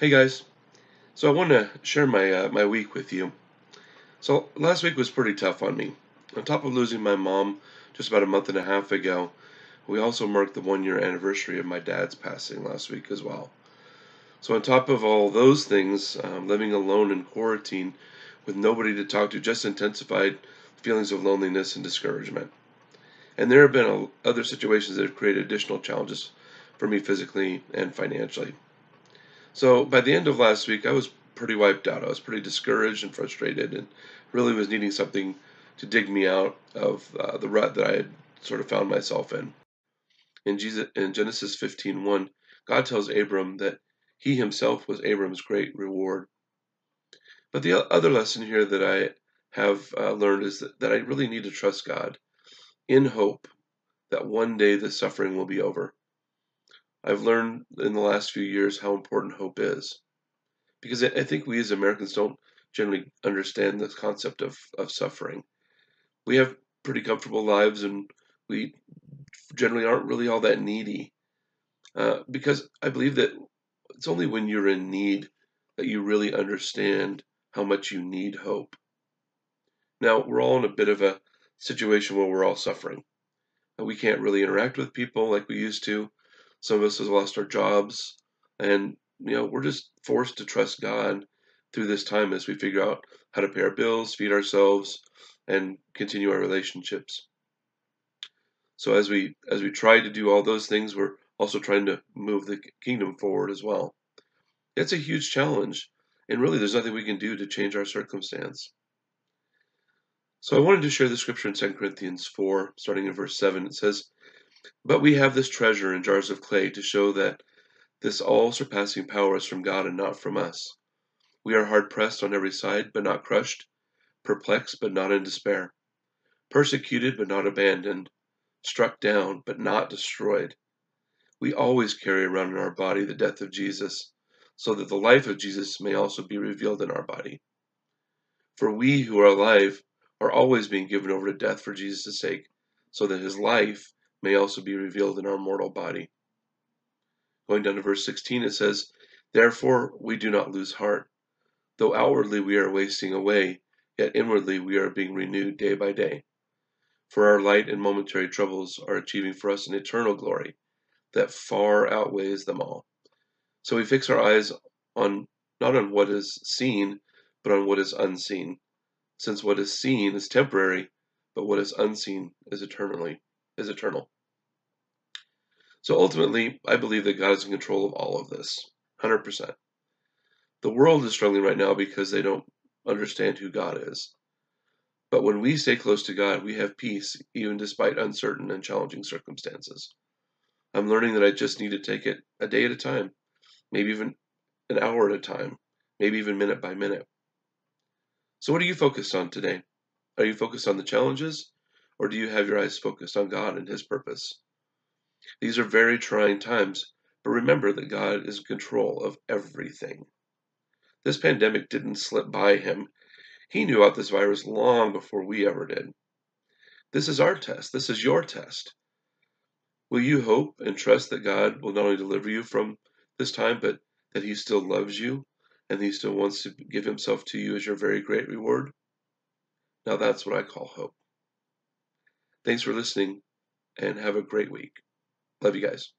Hey guys, so I want to share my uh, my week with you. So last week was pretty tough on me. On top of losing my mom just about a month and a half ago, we also marked the one year anniversary of my dad's passing last week as well. So on top of all those things, um, living alone in quarantine with nobody to talk to just intensified feelings of loneliness and discouragement. And there have been other situations that have created additional challenges for me physically and financially. So by the end of last week, I was pretty wiped out. I was pretty discouraged and frustrated, and really was needing something to dig me out of uh, the rut that I had sort of found myself in. In, Jesus, in Genesis 15:1, God tells Abram that he himself was Abram's great reward. But the other lesson here that I have uh, learned is that, that I really need to trust God in hope that one day the suffering will be over. I've learned in the last few years how important hope is. Because I think we as Americans don't generally understand this concept of, of suffering. We have pretty comfortable lives and we generally aren't really all that needy. Uh, because I believe that it's only when you're in need that you really understand how much you need hope. Now, we're all in a bit of a situation where we're all suffering. We can't really interact with people like we used to. Some of us have lost our jobs, and you know we're just forced to trust God through this time as we figure out how to pay our bills, feed ourselves, and continue our relationships. So as we as we try to do all those things, we're also trying to move the kingdom forward as well. It's a huge challenge, and really there's nothing we can do to change our circumstance. So I wanted to share the scripture in 2 Corinthians 4, starting in verse 7. It says, but we have this treasure in jars of clay to show that this all surpassing power is from God and not from us. We are hard pressed on every side, but not crushed, perplexed, but not in despair, persecuted, but not abandoned, struck down, but not destroyed. We always carry around in our body the death of Jesus, so that the life of Jesus may also be revealed in our body. For we who are alive are always being given over to death for Jesus' sake, so that his life may also be revealed in our mortal body. Going down to verse 16, it says, Therefore we do not lose heart. Though outwardly we are wasting away, yet inwardly we are being renewed day by day. For our light and momentary troubles are achieving for us an eternal glory that far outweighs them all. So we fix our eyes on not on what is seen, but on what is unseen, since what is seen is temporary, but what is unseen is eternally is eternal. So ultimately, I believe that God is in control of all of this, 100%. The world is struggling right now because they don't understand who God is. But when we stay close to God, we have peace, even despite uncertain and challenging circumstances. I'm learning that I just need to take it a day at a time, maybe even an hour at a time, maybe even minute by minute. So, what are you focused on today? Are you focused on the challenges, or do you have your eyes focused on God and His purpose? These are very trying times, but remember that God is in control of everything. This pandemic didn't slip by him. He knew about this virus long before we ever did. This is our test. This is your test. Will you hope and trust that God will not only deliver you from this time, but that He still loves you and He still wants to give Himself to you as your very great reward? Now that's what I call hope. Thanks for listening and have a great week. Love you guys.